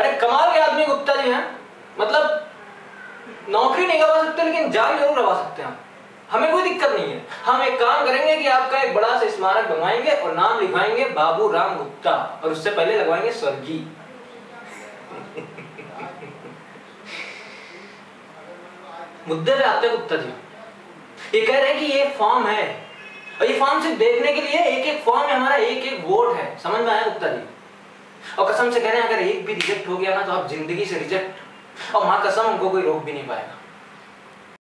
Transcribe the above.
अरे कमाल के आदमी गुप्ता जी हैं। मतलब नौकरी नहीं करवा सकते, लेकिन जान ज़रूर करवा सकते हैं हमें कोई दिक्कत नहीं है। हम एक काम करेंगे कि आपका एक बड़ा सा स्मारक बनवाएँगे और नाम लिखवाएँगे बाबू राम गुप्ता, और उससे पहले लगवाएँगे स्वर्गीय। मुद्दे पे आते गुप्ता जी। ये कह रहे हैं कि ये फॉर्म है, और ये फॉर्म सिर्फ़ देखने के लिए एक एक फॉर्म में हमारा एक एक वोट है। समझ में आया गुप्ता जी? और कसम से कह रहे हैं, अगर एक भी रिजेक्ट हो गया ना तो आप ज़िंदगी से रिजेक्ट और माँ कसम उनको कोई रोक भी नहीं पाएगा।